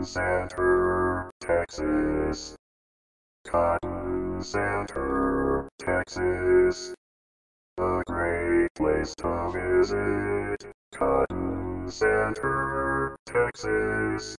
Cotton Center, Texas. Cotton Center, Texas. A great place to visit. Cotton Center, Texas.